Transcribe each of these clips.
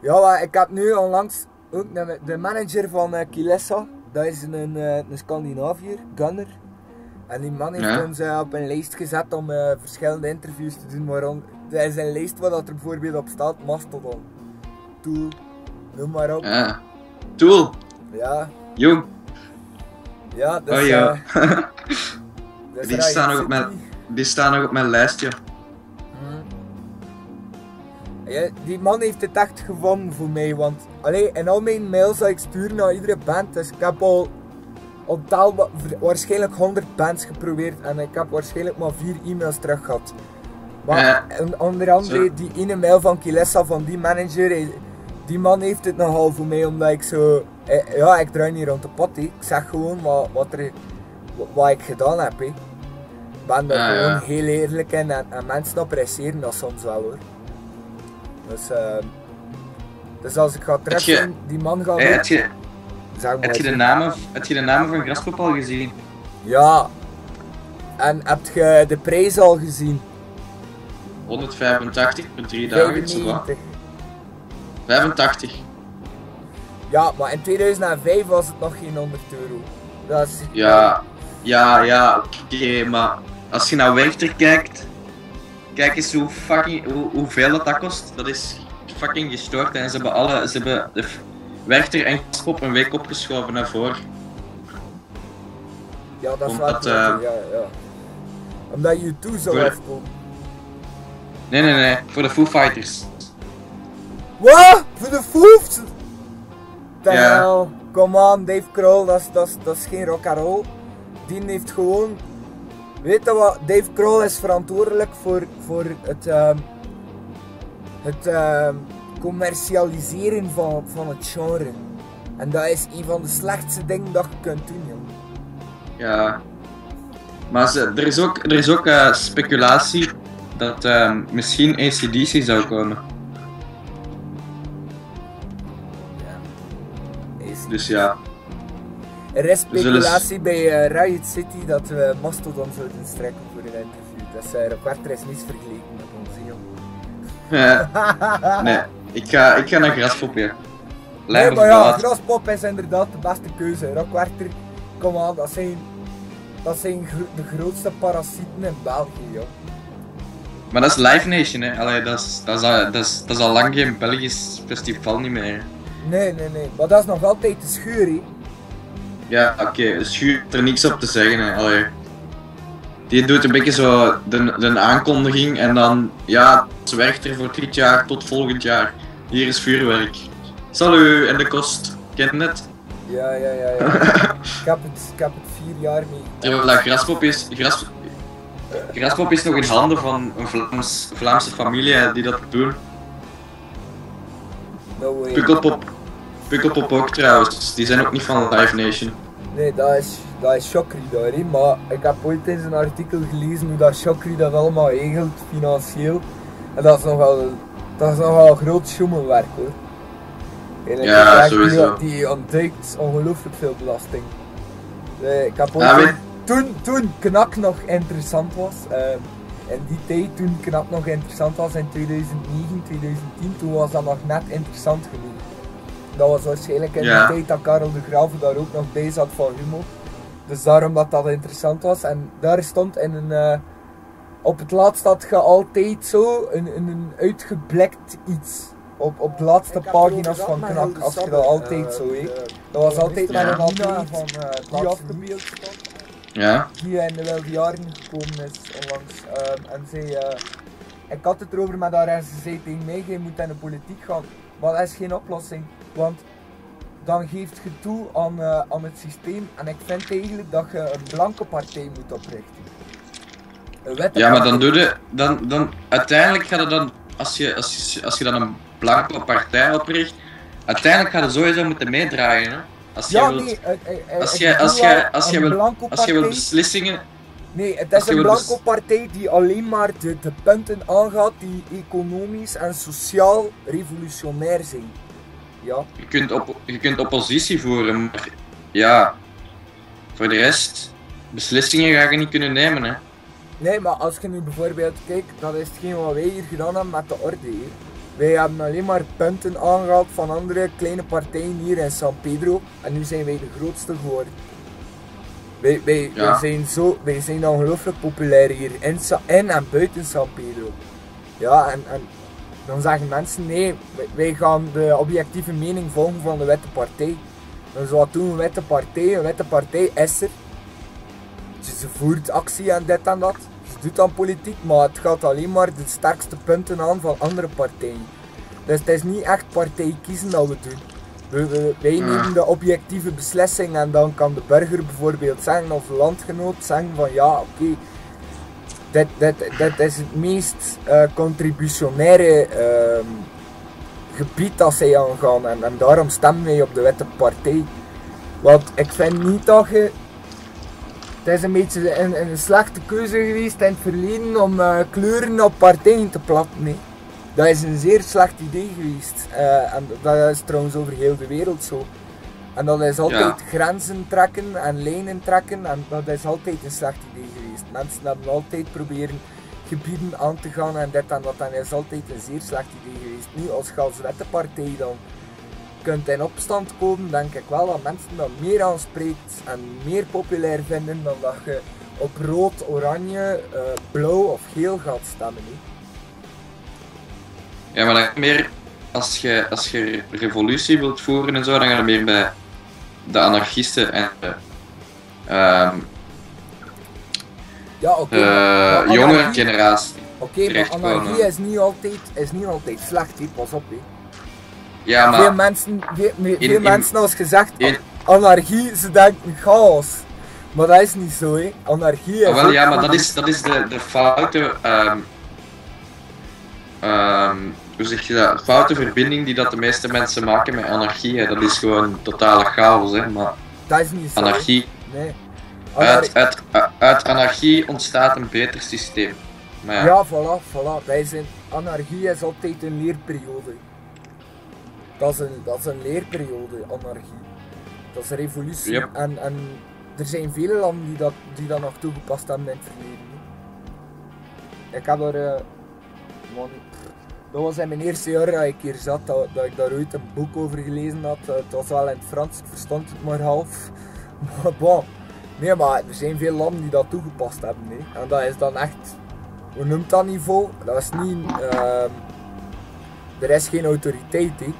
Ja, ik heb nu onlangs ook de, manager van uh, Kilessa. Dat is een, uh, een Scandinaviër, Gunner. En die man heeft Ja. ons uh, op een lijst gezet om uh, verschillende interviews te doen. Waarom, dat is een lijst waar dat er bijvoorbeeld op staat Mastodon, Tool, noem maar op. Ja. Tool, Ja, jong. ja, dus, Oh ja. eh, dus Die staan nog op mijn- Die staan nog op mijn lijstje. Ja, die man heeft het echt gevonden voor mij, want allee, in al mijn mails dat ik stuur naar iedere band, dus ik heb al waarschijnlijk 100 bands geprobeerd en ik heb waarschijnlijk maar 4 e-mails terug gehad. Maar Ja. onder andere die ene mail van Kilessa van die manager, die man heeft het nogal voor mij omdat ik zo, eh, ja ik draai niet rond de pot, ik zeg gewoon wat, wat, er, wat ik gedaan heb. hè. Ik ben daar Ja, gewoon heel eerlijk in en, en mensen appreciëren dat soms wel hoor. Dus, ehm dus als ik ga treffen, die man gaat Hey, heb, je, zeg maar heb, je de namen, heb je de namen van Graspop al gezien? Ja. En heb je de prijs al gezien? 185 per drie dagen, zo wat. 95. 85. Ja, maar in 2005 was het nog geen 100 euro. Dat is... Ja, ja, ja, oké, maar als je naar Werchter kijkt, kijk eens hoe fucking, hoe, hoeveel dat, dat kost. Dat is fucking gestoord en ze hebben alle, ze hebben de Werchter en een week opgeschoven naar voren. Ja, dat Omdat, eh, ja, ja. Omdat U2 zou voor- afkomen. Nee, nee, nee, voor de Foo Fighters. Wat? Voor de? The Ja. Come on, Dave Kroll, dat is geen rock and roll. Die heeft gewoon... Weet je wat? Dave Kroll is verantwoordelijk voor, voor het... ehm, het ehm, commercialiseren van, van het genre. En dat is een van de slechtste dingen dat je kunt doen, joh. Ja. Maar ze, er is ook, er is ook eh, speculatie dat ehm, misschien ACDC zou komen. Is- Dus ja. Er is speculatie bij eh, Riot City dat we Mastodon zouden strekken voor een interview. Dus uh, Reporter is niets vergeleken met ons, joh. Eh, nee, ik ga, ik ga naar Graspop. Nee, maar ja. Graspop is inderdaad de beste keuze. Rockwerter, kom aan, dat zijn, dat zijn gro- de grootste parasieten in België, joh. Maar dat is Live Nation, hè. Allee, dat, is, dat, is, al- dat, is, dat is al lang geen Belgisch festival niet meer. Nee, nee, nee, maar dat is nog altijd de schuur, hè. Ja, oké, dus Schuur heeft er niks op te zeggen, hè. Allee. Die doet een beetje zo de, de aankondiging en dan, ja, het werkt er voor dit jaar tot volgend jaar. Hier is vuurwerk. Salut, en de kost. Kent het? Ja, ja, ja, ja. ik, heb het, ik heb het vier jaar mee. Terwijl dat Graspop is, Gras, Graspop is nog in handen van een Vlaams, Vlaamse familie die dat doen. No way. Pukkelpop, Pukkelpop ook trouwens, die zijn ook niet van Live Nation. Nee, dat is, dat is daar, hè. maar ik heb ooit eens een artikel gelezen hoe dat Chokri dat allemaal regelt, financieel. En dat is nogal, dat is nogal groot schommelwerk hoor. Eigenlijk, Ja, sowieso. Die, die ontduikt ongelooflijk veel belasting. Ik heb ooit, Ja, toen, toen Knak nog interessant was, eh, in die tijd toen Knak nog interessant was in 2009, 2010, toen was dat nog net interessant genoeg. Dat was waarschijnlijk in Ja. die tijd dat Karel de Graven daar ook nog bij zat van Humo. Dus daarom dat dat interessant was. En daar stond in een... eh, op het laatst had je altijd zo een, een, een uitgeblekt iets. Op, op de laatste pagina's van Knak had je dat altijd zo. hè. Dat was altijd met een Nina van uh, die afgebeeld Ja, die in de wilde jaren gekomen is onlangs. Ehm, en zij, eh, ik had het erover met haar en ze zei tegen mij, je moet in de politiek gaan. Maar dat is geen oplossing, want dan geeft je toe aan, eh, aan het systeem. En ik vind eigenlijk dat je een blanke partij moet oprichten. Een witte ja maar dan doe je, dan, dan, uiteindelijk gaat het dan, als je, als je, als je dan een blanke partij opricht, uiteindelijk gaat het sowieso moeten meedraaien. Hè? Als je Ja, wilt, nee, eh, eh, als je, als je, als je een wil, als je wil beslissingen, Nee, het Als is een blanco partij die alleen maar de, de punten aangaat die economisch en sociaal revolutionair zijn. Ja, je kunt, op, je kunt oppositie voeren, maar ja, voor de rest, beslissingen ga je niet kunnen nemen. Hè? nee, maar als je nu bijvoorbeeld kijkt, dat is hetgeen wat wij hier gedaan hebben met de orde. Wij hebben alleen maar punten aangehaald van andere kleine partijen hier in San Pedro. En nu zijn wij de grootste geworden. Wij, wij, Ja. wij, zijn, zo, wij zijn ongelooflijk populair hier in, Sa- in en buiten San Pedro. Ja, en, en dan zeggen mensen nee, wij, gaan de objectieve mening volgen van de witte partij. Dus wat doen een witte partij? Een witte partij is er. Ze ze voert actie en dit en dat. Ze doet aan politiek, maar het gaat alleen maar de sterkste punten aan van andere partijen. Dus het is niet echt partij kiezen dat we doen. We, we- wij Ja. nemen de objectieve beslissing en dan kan de burger bijvoorbeeld zeggen of de landgenoot zeggen van ja oké, dit, dit, dit is het meest eh, contributionaire ehm, gebied dat zij aangaan en, en daarom stemmen wij op de witte partij. Want ik vind niet dat je het is een beetje een, een slechte keuze geweest in het verleden om eh, kleuren op partijen te platten. Nee. Dat is een zeer slecht idee geweest. Eh, en dat is trouwens over heel de wereld zo. En dat is altijd grenzen trekken en lijnen trekken. En dat is altijd een slecht idee geweest. Mensen hebben altijd proberen gebieden aan te gaan en dit en dat. En dat is altijd een zeer slecht idee geweest. Nu, als je als witte partij dan kunt in opstand komen, denk ik wel dat mensen dat meer aanspreekt en meer populair vinden dan dat je op rood, oranje, eh, blauw of geel gaat stemmen. Ja, maar dan meer als je, als je revolutie wilt voeren en zo, dan ga je meer bij de anarchisten en de ehm, Ja, maar- maar jongere anarchie- generatie. Oké, maar anarchie is niet altijd, is niet altijd slecht, hè. pas op. Hè. Ja, veel maar mensen, veel, veel in- mensen als gezegd, in- anarchie, ze denken chaos. Maar dat is niet zo, hè. Anarchie is. Ah, wel, ja, maar dat is, dat is de, de foute. ehm, ehm, hoe zeg je dat? Foute verbinding die dat de meeste mensen maken met anarchie. Hè. Dat is gewoon totale chaos. Hè. Maar Dat is niet zo. anarchie, Nee. Uit, uit, uit anarchie ontstaat een beter systeem. Maar ja, Ja, voilà, voilà. Is een, anarchie is altijd een leerperiode. Dat is een, dat is een leerperiode, anarchie. Dat is een revolutie. Yep. En, en er zijn vele landen die dat, die dat nog toegepast hebben in het verleden. Ik heb er... eh, man, dat was in mijn eerste jaar dat ik hier zat, dat, dat ik daar ooit een boek over gelezen had. Eh, Het was wel in het Frans, ik verstond het maar half. Maar bon. Nee, maar er zijn veel landen die dat toegepast hebben. hè. En dat is dan echt hoe noemt dat niveau? Dat is niet. ehm, er is geen autoriteit. Hè.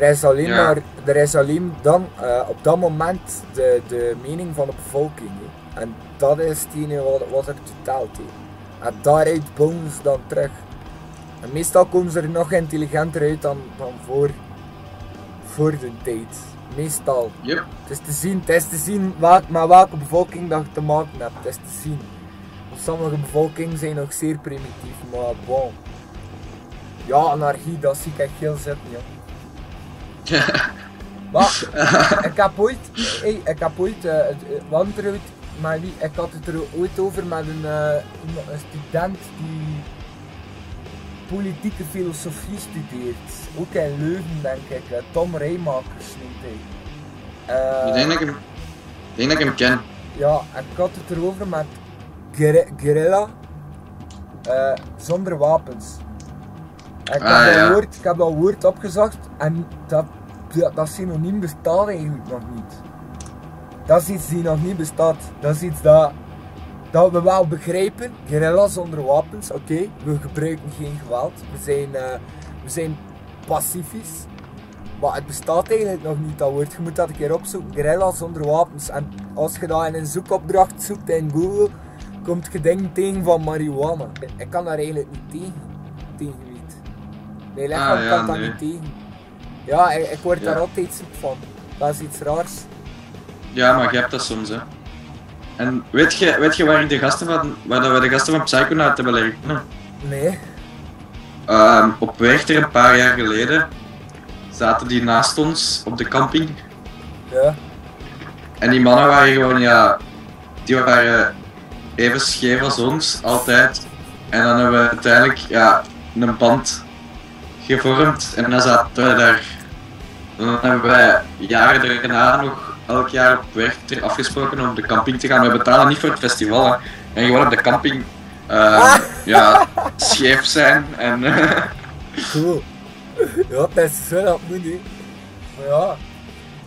Er is alleen Ja. maar. Er is alleen dan eh, op dat moment de, de mening van de bevolking. Hè. En dat is hetgene wat, wat er. Hè. En daaruit bouwen ze dan terug. En meestal komen ze er nog intelligenter uit dan, dan voor, voor de tijd. Meestal. yep. Het is te zien, het is te zien met welke bevolking dat je te maken hebt. Het is te zien. Sommige bevolkingen zijn nog zeer primitief, maar bon. Ja, anarchie, dat zie ik echt heel zitten, joh. Maar, ik heb ooit, hey, ik heb ooit, want ooit, maar wie, ik had het er ooit over met een, eh, een student die politieke filosofie studeert. Ook in Leuven, denk ik. eh, Tom Rijmakers noemt hij. Eh, ik, denk dat ik, hem, ik denk dat ik hem ken. ja, en ik had het erover met guerri- guerrilla eh, zonder wapens. En ik, Ah, heb dat woord, ik heb dat woord opgezocht en dat, dat, dat synoniem bestaat eigenlijk nog niet. Dat is iets die nog niet bestaat. Dat is iets dat, dat we wel begrijpen. Guerrilla zonder wapens, oké. We gebruiken geen geweld. We zijn, eh, we zijn pacifisch. Maar het bestaat eigenlijk nog niet, dat woord. Je moet dat een keer opzoeken. Guerrilla zonder wapens. En als je dat in een zoekopdracht zoekt in Google, komt je dingen tegen van marihuana. Ik kan daar eigenlijk niet tegen. Tegen wiet. Mijn lichaam Ah, ja, kan dat nee. niet tegen. Ja, ik, ik word Ja. daar altijd ziek van. Dat is iets raars. Ja, maar je hebt dat soms, hè. En weet je, weet je waar, de gasten van, waar dat we de gasten van Psychonaut hebben leren kennen? Nee. Ehm, op Werchter een paar jaar geleden zaten die naast ons op de camping. Ja. En die mannen waren gewoon, ja, die waren even scheef als ons, altijd. En dan hebben we uiteindelijk, ja, een band gevormd. En dan zaten we daar. Dan hebben wij jaren daarna nog elk jaar op Werchter afgesproken om op de camping te gaan. We betalen niet voor het festival, hè. En gewoon op de camping, ehm, ja, scheef zijn en... Cool. ja, dat is zo dat moet. Maar ja.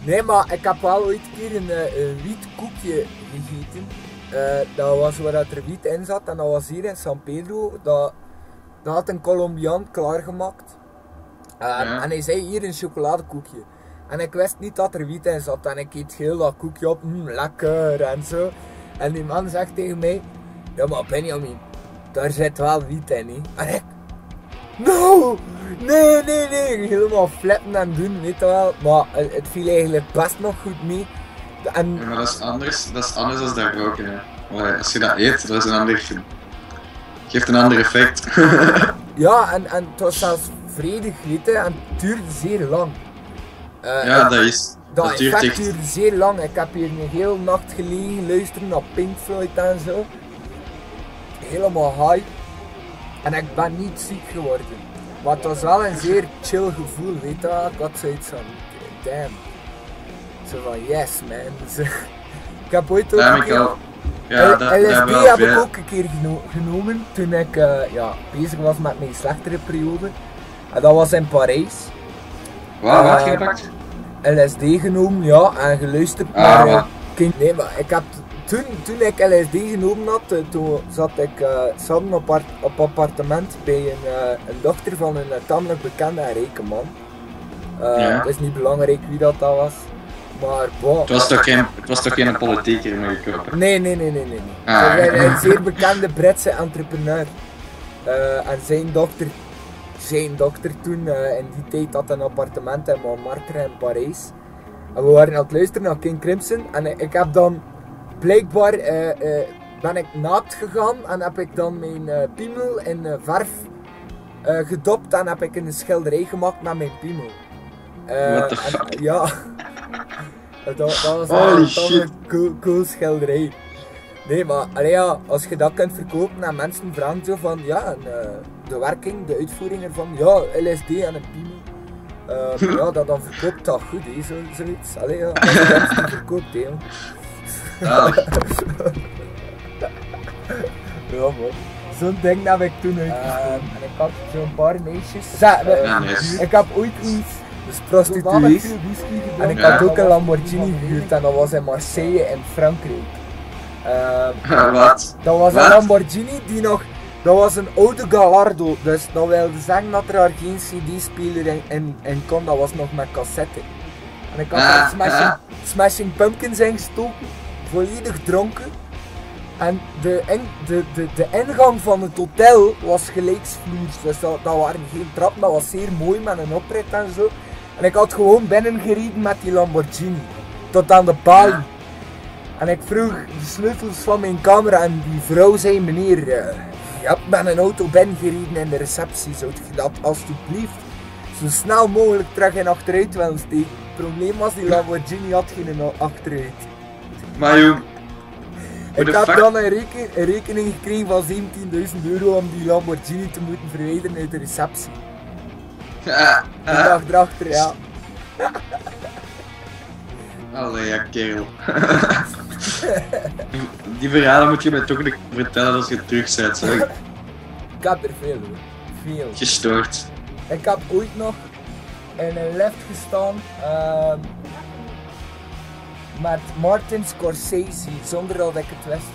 Nee, maar ik heb wel ooit een keer een, eh, een wiet koekje gegeten. Uh, dat was waar dat er wiet in zat en dat was hier in San Pedro. Dat, dat had een Colombiaan klaargemaakt. Uh, ja. En hij zei hier een chocoladekoekje. En ik wist niet dat er wiet in zat. En ik eet heel dat koekje op, mm, lekker en zo. En die man zegt tegen mij: Ja, maar Benjamin, daar zit wel wiet in. Hè? En ik: No! Nee, nee, nee. Helemaal flappen en doen, weet je wel. Maar het viel eigenlijk best nog goed mee. En... Ja, maar dat is anders, dat is anders dan daar roken. Hè. Als je dat eet, dat is een ander, geeft een ander effect. ja, en, en het was zelfs vredig, weet en het duurde zeer lang. Uh, ja, dat is. Dat, dat duurt echt... duurde zeer lang. Ik heb hier een hele nacht gelegen, luisteren naar Pink Floyd en zo. Helemaal high. En ik ben niet ziek geworden. Maar het was wel een zeer chill gevoel, weet je Ik had zoiets van, damn. Zo van, yes man. ik heb ooit ook ja. Ja, dat, LSD heb ik ook een keer genomen toen ik uh, ja, bezig was met mijn slechtere periode. En dat was in Parijs. Wat uh, gepakt? LSD genomen, ja, en geluisterd ah, naar King. Nee, maar ik heb toen, toen ik LSD genomen had, eh, toen zat ik uh, samen op, op appartement bij een, uh, een dochter van een tamelijk bekende en rijke man. Ja. Het is niet belangrijk wie dat, dat was. Maar boah. Het was toch geen, het was toch geen politieker gekomen? Nee, nee, nee, nee. nee. Ah. Een, een zeer bekende Britse entrepreneur. en zijn dochter zijn dokter toen in die tijd had een appartement in Montmartre in Parijs. En we waren aan het luisteren naar King Crimson. En ik heb dan blijkbaar uh, uh, ben ik naakt gegaan en heb ik dan mijn piemel in verf gedopt en heb ik een schilderij gemaakt met mijn piemel. What the fuck? Ja. dat, dat was een, een cool, cool schilderij. Nee, maar allee, ja, als je dat kunt verkopen en mensen vragen zo van ja, en, uh, de werking, de uitvoering ervan, ja, LSD en een piemel. Uh, ja, dat, dan verkoopt dat goed, hè, zo, zoiets. Allee, ja, dat verkoopt, hè. Ja. ja, man. Zo'n ding heb ik toen uit. Uh, en ik had zo'n paar meisjes. Ja, Ik heb ooit iets dus prostituees. En ik had ook een Lamborghini gehuurd en dat was in Marseille in Frankrijk. Uh, Wat? Dat was een Lamborghini die nog. Dat was een oude Gallardo, dus dat wilde zeggen dat er geen CD-speler in, in, in, kon, dat was nog met cassette. En ik had ah, smashing, ah. smashing Pumpkins ingestoken, volledig dronken. En de, in, de, de, de ingang van het hotel was gelijksvloers, dus dat, dat waren geen trappen, dat was zeer mooi met een oprit en zo. En ik had gewoon binnengereden met die Lamborghini, tot aan de paal. En ik vroeg de sleutels van mijn camera en die vrouw zei, meneer, uh, je hebt met een auto binnengereden in de receptie, zou je dat alsjeblieft zo snel mogelijk terug in achteruit willen steken? Het probleem was, die Lamborghini had geen achteruit. Maar joh... Ik heb dan een, reken, een, rekening gekregen van 17.000 euro om die Lamborghini te moeten verwijderen uit de receptie. Ja, de dag erachter, ja. Allee, ja, kerel. Die verhalen moet je mij toch niet vertellen als je terug bent, zeg. Ik heb er veel hoor. Veel. Gestoord. Ik heb ooit nog in een lift gestaan uh, met Martin Scorsese, zonder dat ik het wist.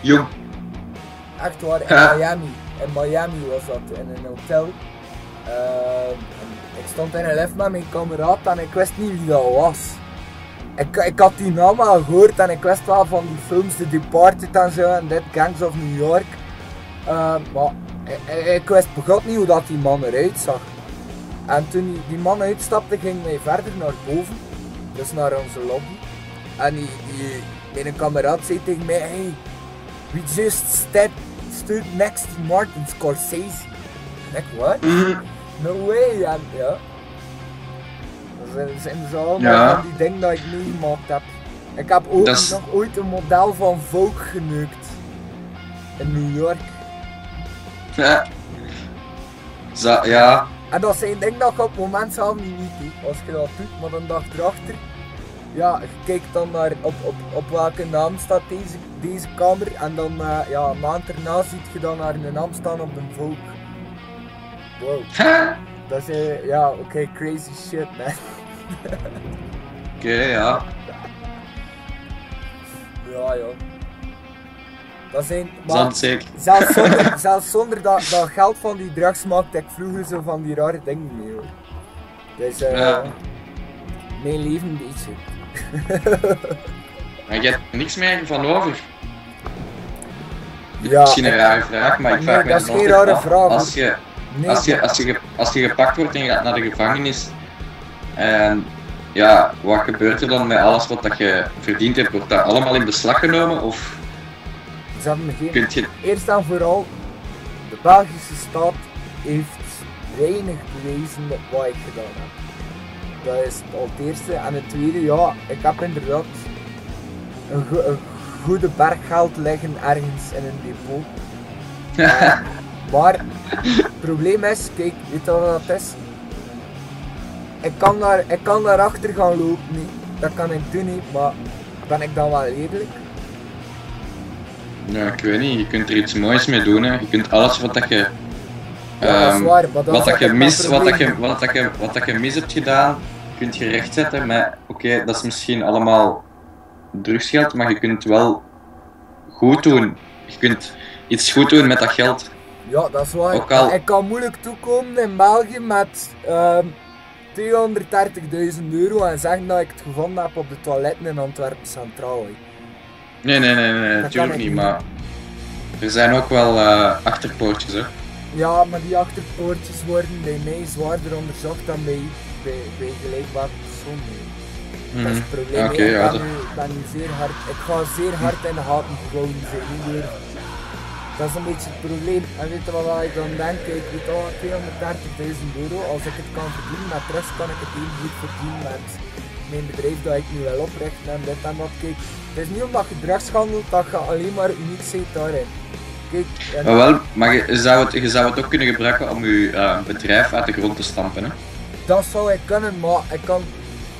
Jong. Echt waar, in Miami. In Miami was dat, in een hotel. Uh, ik stond in een lift met mijn kameraad en ik wist niet wie dat was ik, ik had die naam al gehoord en ik wist wel van die films, The Departed en zo en dit, Gangs of New York. Uh, maar ik, ik wist begot niet hoe dat die man eruit zag. En toen die, man uitstapte, ging hij verder naar boven, dus naar onze lobby. En die, kameraad zei tegen mij, hey, we just stood, stood next to Martin Scorsese. En ik, what? Mhm. No way, en ja. Dat zijn zo allemaal van die dingen dat ik nu gemaakt heb. Ik heb ook nog ooit een model van Vogue geneukt. In New York. Ja. Zo, ja. En dat zijn dingen dat je op het moment zelf niet weet, als je dat doet, maar dan dag erachter. Ja, je kijkt dan naar op, op, op welke naam staat deze, deze kamer en dan uh, ja, een maand erna ziet je dan naar een naam staan op de Vogue. Wow. Dat is, eh, ja, oké, crazy shit, man. Oké, ja. Ja, ja. Dat zijn, maar zelfs zonder, zelfs zonder dat, dat geld van die drugs maakte ik vroeger zo van die rare dingen mee, hoor. Dus, eh, Ja. mijn leven een beetje. Maar je hebt er niks meer van over. Ja, Misschien een rare vraag, maar ik Nee, vraag me dat is geen rare vraag, Als je, Nee, als, je, als, je, als je gepakt wordt en je gaat naar de gevangenis, en ja, wat gebeurt er dan met alles wat dat je verdiend hebt? Wordt dat allemaal in beslag genomen? Of ze hebben me geen kunt je... Eerst en vooral, de Belgische staat heeft weinig bewezen met wat ik gedaan heb. Dat is al het eerste. En het tweede, ja, ik heb inderdaad een, go- een goede berg geld liggen ergens in een depot. Maar het probleem is, kijk, weet je wat dat is? Ik kan, daar, ik kan daarachter gaan lopen, niet. dat kan ik doen, niet, maar ben ik dan wel eerlijk? Ja, ik weet niet, je kunt er iets moois mee doen. Hè. Je kunt alles wat dat je... Ja, waar, wat, dat je mis, wat, dat je, wat, dat je, wat dat je mis hebt gedaan, kunt je rechtzetten. Oké, dat is misschien allemaal drugsgeld, maar je kunt wel goed doen. Je kunt iets goed doen met dat geld. Ja, dat is waar. Ook al- Ik kan moeilijk toekomen in België met ehm 230.000 euro en zeggen dat ik het gevonden heb op de toiletten in Antwerpen Centraal. Nee, nee, nee, nee, natuurlijk niet, maar... Er zijn ook wel eh, achterpoortjes, hè. Ja, maar die achterpoortjes worden bij mij zwaarder onderzocht dan bij, bij, bij gelijkbare personen. hè. Dat is Mhm. het probleem. Hè. ik, ja, ben dat- nu, ik ben nu zeer hard, ik ga zeer hard in de gaten gehouden zijn. niet door- Dat is een beetje het probleem. En weet je wat ik dan denk? Kijk, weet wat, 230.000 euro, als ik het kan verdienen met rust, kan ik het even goed verdienen met mijn bedrijf dat ik nu wil oprichten en dit en dat. Kijk, het is niet omdat je drugs handelt dat je alleen maar uniek bent daarin. Kijk, en Maar wel, maar je zou, het, je zou het ook kunnen gebruiken om je eh, bedrijf uit de grond te stampen, hè. dat zou ik kunnen, maar ik kan...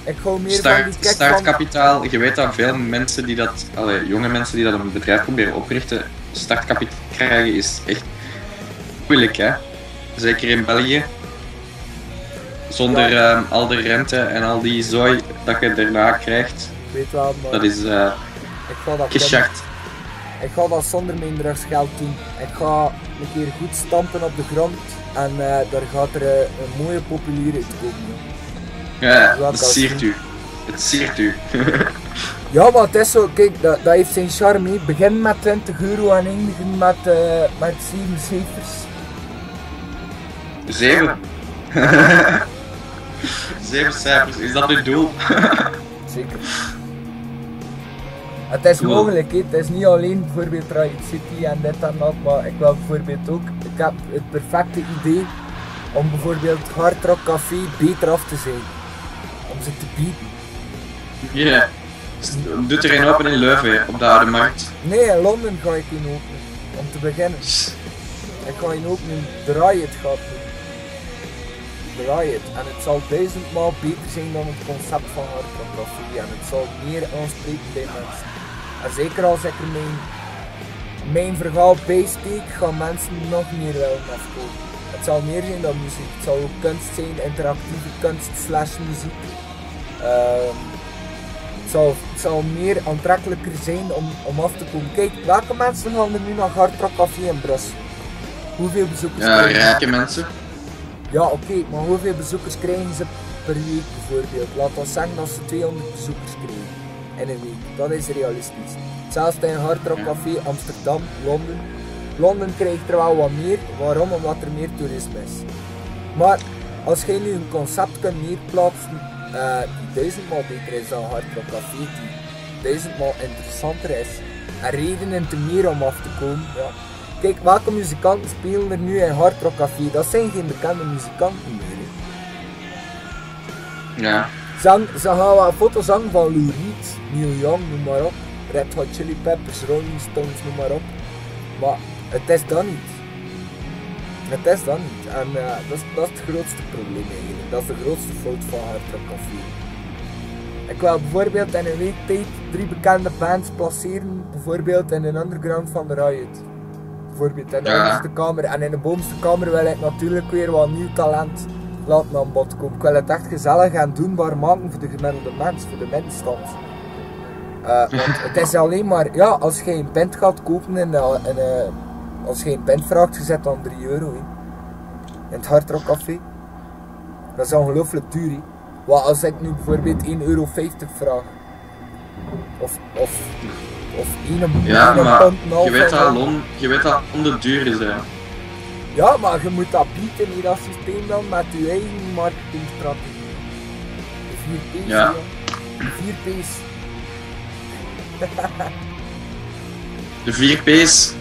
Ik hou meer van Start, die van... startkapitaal, je weet dat veel mensen die dat, allee, jonge mensen die dat een bedrijf proberen oprichten, startkapitaal krijgen is echt moeilijk hè. Zeker in België. Zonder ehm, al de rente en al die zooi dat je daarna krijgt, Ik weet wel, maar dat is eh ik ga dat. Ik ga dat zonder mijn drugsgeld doen. Ik ga een keer goed stampen op de grond en eh, daar gaat er eh, een mooie populier uitkomen. joh. Ja, als- siert u. Het siert u. Ja, maar het is zo, kijk, dat, dat heeft zijn charme. Begin met 20 euro en eindigen met, eh met 7 cijfers. Zeven. Zeven cijfers, is dat uw doel? Zeker. Het is Cool. mogelijk, hè. het is niet alleen bijvoorbeeld Riot City en dit en dat, maar ik wil bijvoorbeeld ook, ik heb het perfecte idee om bijvoorbeeld Hard Rock Café beter af te zijn. Om ze te bieden. Ja. Doet er een open in Leuven, op de Oude Markt. Nee, in Londen ga ik in openen. Om te beginnen. Ik ga in openen. De Riot gaat doen. De Riot. En het zal duizendmaal beter zijn dan het concept van Café. En het zal meer aanspreken bij mensen. En zeker als ik mijn, mijn verhaal bij steek, gaan mensen nog meer willen afkomen. Het zal meer zijn dan muziek. Het zal ook kunst zijn, interactieve kunst slash muziek. Ehm, het zal, het zal meer aantrekkelijker zijn om, om af te komen. Kijk, welke mensen gaan er nu naar Hard Rock Café in Brussel? Hoeveel bezoekers Ja, krijgen ze? rijke mensen. Ja, oké, maar hoeveel bezoekers krijgen ze per week bijvoorbeeld? Laat ons zeggen dat ze 200 bezoekers krijgen in een week. Dat is realistisch. Hetzelfde in Hard Rock Café Amsterdam, Londen. Londen krijgt er wel wat meer. Waarom? Omdat er meer toerisme is. Maar als jij nu een concept kunt neerplaatsen eh, die duizendmaal beter is dan Hard Rock Café, die duizendmaal interessanter is en redenen te meer om af te komen, ja. Kijk, welke muzikanten spelen er nu in Hard Rock Café? Dat zijn geen bekende muzikanten meer. hè. Ja. Zang, ze gaan wel foto's hangen van Lou Reed, Neil Young, noem maar op. Red Hot Chili Peppers, Rolling Stones, noem maar op. Maar het is dat niet. Het is dat niet. En eh, dat, is, dat is het grootste probleem eigenlijk. Dat is de grootste fout van Rock Café. Ik wil bijvoorbeeld in een week tijd drie bekende bands placeren, bijvoorbeeld in een underground van de Riot. Bijvoorbeeld in de Ja. onderste kamer. En in de bovenste kamer wil ik natuurlijk weer wat nieuw talent laten aan bod komen. Ik wil het echt gezellig en doenbaar maken voor de gemiddelde mens, voor de middenstand. Eh, want het is alleen maar, ja, als je een pint gaat kopen in, de, in eh, als je een pint vraagt, je zet dan 3 euro hè. in het Hard Rock Café. Dat is ongelooflijk duur. hè. Wat als ik nu bijvoorbeeld 1,50 euro vraag, of, of, of 1, Ja, 1 maar pond en een half je weet dat Lon, je weet dat Lon de duur is, hè. Ja, maar je moet dat bieden in dat systeem dan met je eigen marketingstrategie. De 4 P's. Ja. De 4 P's. De 4 P's